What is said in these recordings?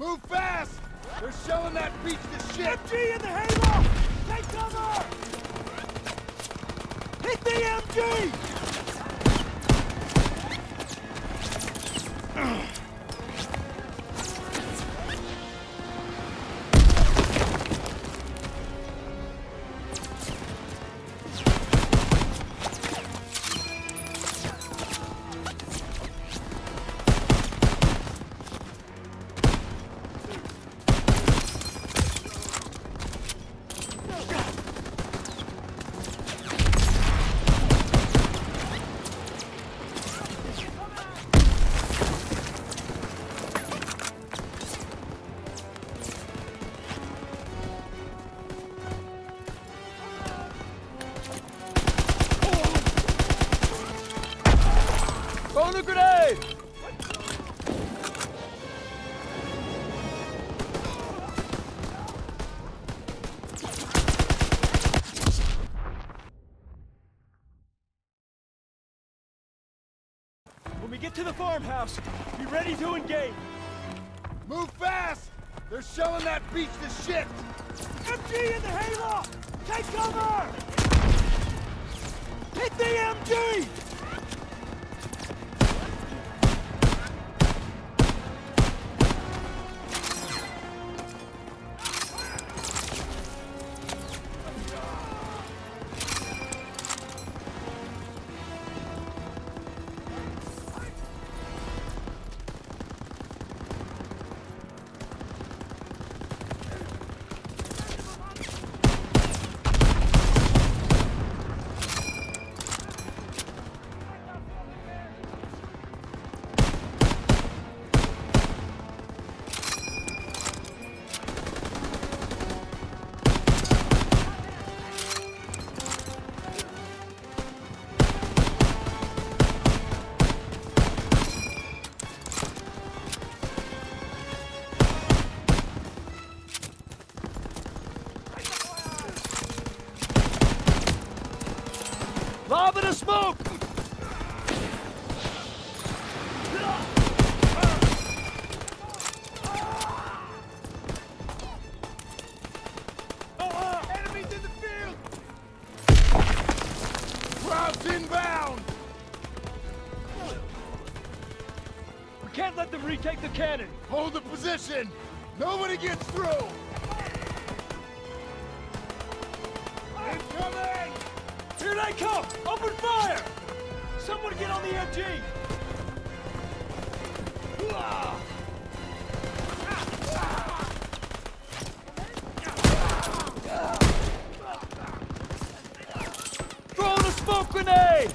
Move fast! They're shelling that beach to shit! MG in the hayloft! Take cover! Hit the MG! Throw the grenade! When we get to the farmhouse, be ready to engage. Move fast! They're shelling that beach to shit! MG in the hayloft! Take cover! Hit the MG! Lava to smoke! Uh, enemies in the field! Krauts inbound! We can't let them retake the cannon! Hold the position! Nobody gets through! They come! Open fire! Someone get on the MG! Throwing a smoke grenade!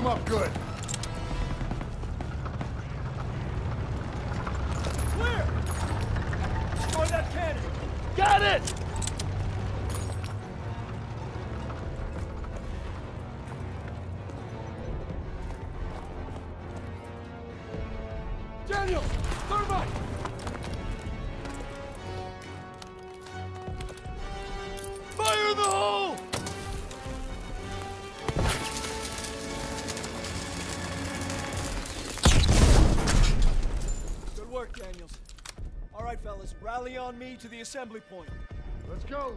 Them up good. Clear! Destroy that cannon! Got it! Daniel! Thermite! fellas. Rally on me to the assembly point. Let's go!